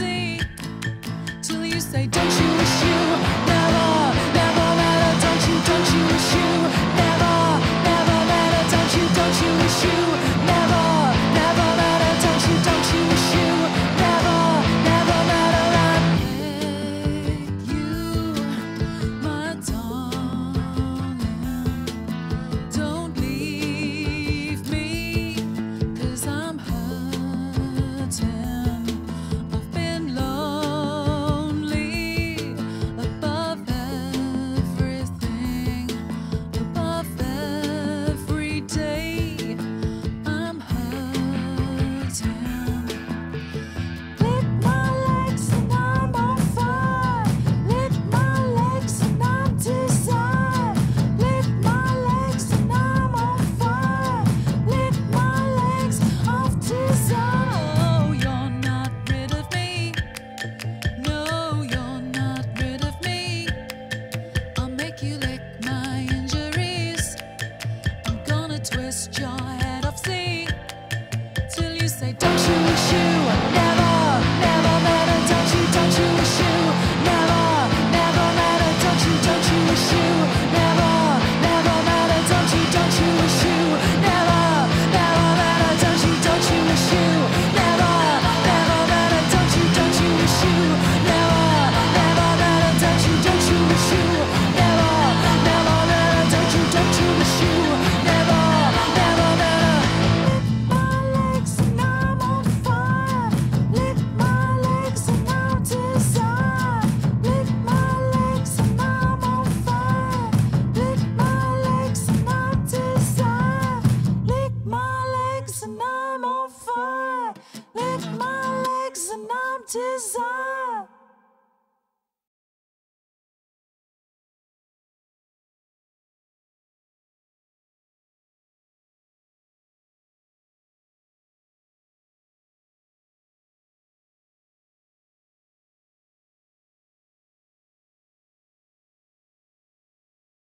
see till you say, Don't you wish you? twist your head off, see, till you say, Don't you wish you? desire.